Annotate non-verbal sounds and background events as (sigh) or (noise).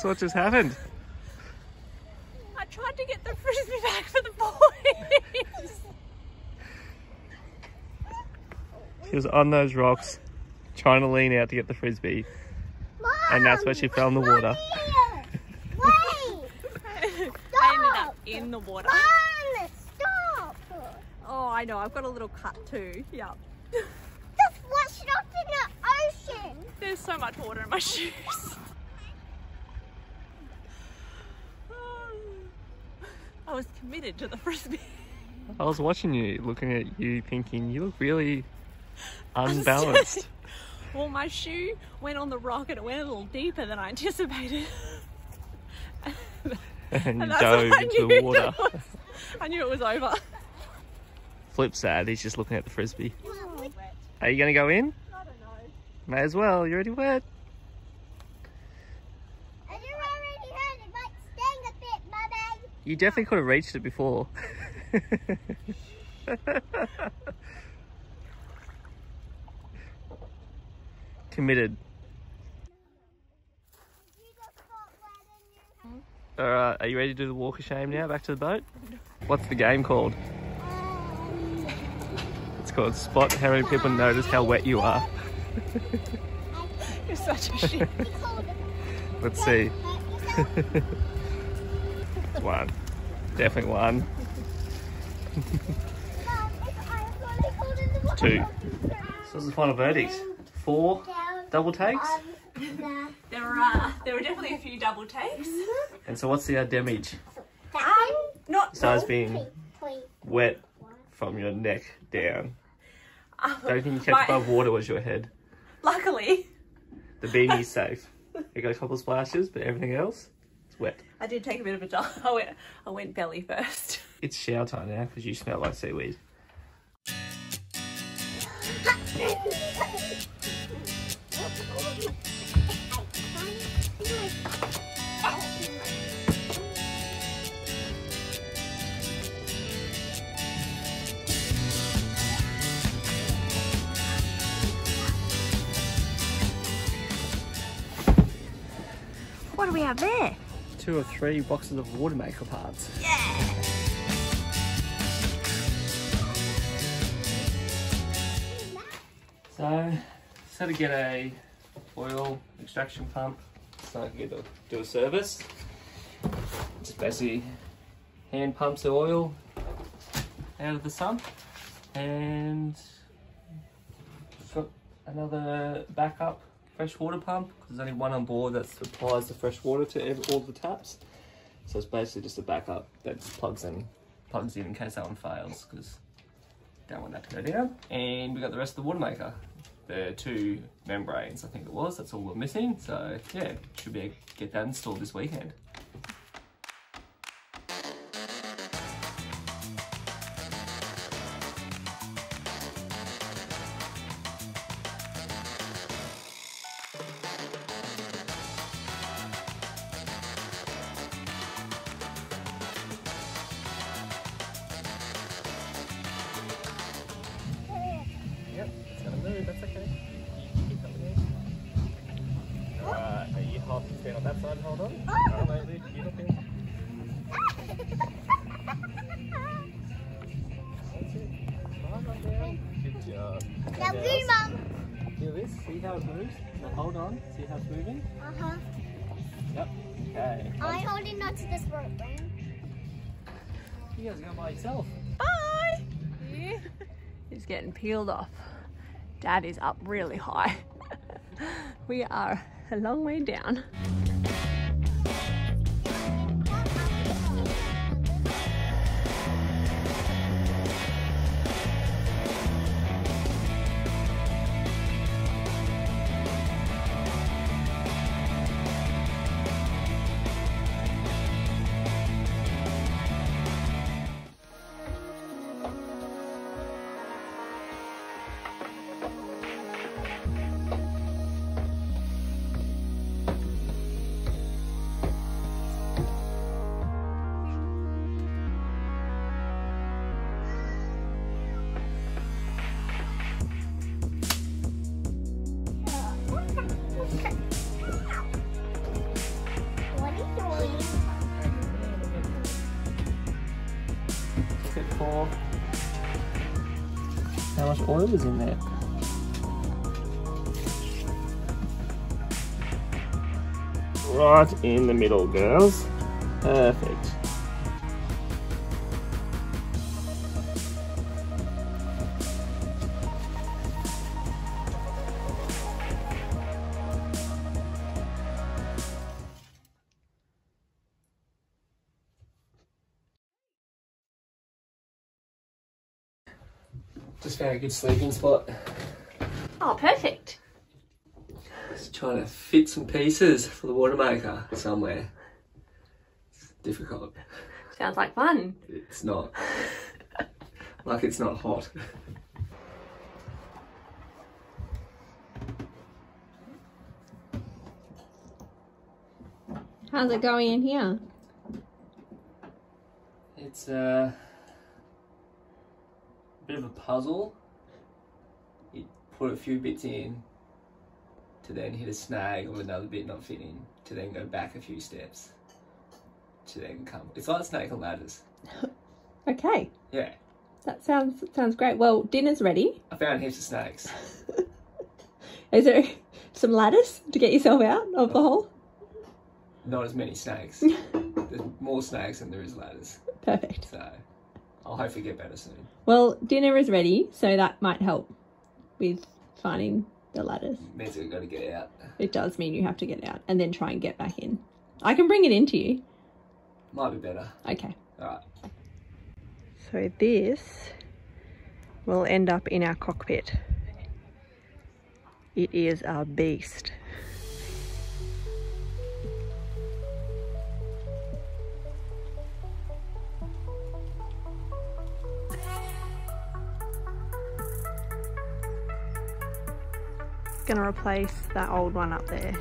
So what just happened? I tried to get the frisbee back for the boys. She was on those rocks, trying to lean out to get the frisbee, and that's where she fell in the water. Wait! I ended up in the water. Mom, stop! Oh, I know. I've got a little cut too. Yeah. Just washed up in the ocean. There's so much water in my (laughs) shoes. I was committed to the frisbee. I was watching you, looking at you, thinking you look really (laughs) unbalanced. (laughs) Well, my shoe went on the rock and it went a little deeper than I anticipated. (laughs) and you dove into the water. was. I knew it was over. Flip side, he's just looking at the frisbee. Are you going to go in? I don't know. May as well, you're already wet. And you already heard it might sting a bit, Mummy. You definitely could have reached it before. (laughs) Committed. You just got wet and you Alright, are you ready to do the walk of shame now? Back to the boat? What's the game called? It's called Spot How Many People Notice How Wet You Are. (laughs) You're such a shit. Let's see. (laughs) It's one. Definitely one. (laughs) Two. So what's the final verdict? Four double takes? There were uh, there were definitely a few double takes. And so what's the uh, damage? Not Besides being wet from your neck down. uh, The only thing you kept my- above water was your head. (laughs) Luckily, The beanie's safe. You got a couple of splashes, but everything else, it's wet. I did take a bit of a dive. (laughs) I went I went belly first. (laughs) It's shower time now because you smell like seaweed. What do we have there? Two or three boxes of water maker parts. So, so to get a oil extraction pump, so I can get to do a service. Just basically hand pumps the oil out of the sump and got another backup fresh water pump because there's only one on board that supplies the fresh water to all the taps. So it's basically just a backup that plugs in, plugs in in case that one fails because don't want that to go down. And we got the rest of the water maker. The two membranes, I think it was. That's all we're missing. So yeah, should be get that installed this weekend. On? Hold on. Alright, Lily, you look in. That's it. Hold on down. Good job. Now, And good, now, Mum. Do this. See how it moves. So hold on. See how it's moving. Uh-huh. Yep. Okay. I'm holding on to this rope ring. You guys are going by yourself. Bye. (laughs) He's getting peeled off. Dad is up really high. (laughs) we are a long way down. How much oil is in there? Right in the middle, girls. Perfect. Just found a good sleeping spot. Oh, perfect. Just trying to fit some pieces for the water maker somewhere. It's difficult. Sounds like fun. It's not. like it's not hot. How's it going in here? It's uh, bit of a puzzle. You put a few bits in to then hit a snag or another bit not fitting to then go back a few steps to then come. It's like snake and ladders. (laughs) Okay, Yeah, that sounds sounds great. Well, dinner's ready. I found heaps of snakes. (laughs) Is there some ladders to get yourself out of the hole? Not as many snakes. (laughs) There's more snakes than there is ladders. Perfect. So I'll hopefully get better soon. Well, dinner is ready, so that might help with finding the ladders. Means we've got to get out. It does mean you have to get out and then try and get back in. I can bring it into you. Might be better. Okay. Alright. So this will end up in our cockpit. It is a beast. Gonna replace that old one up there.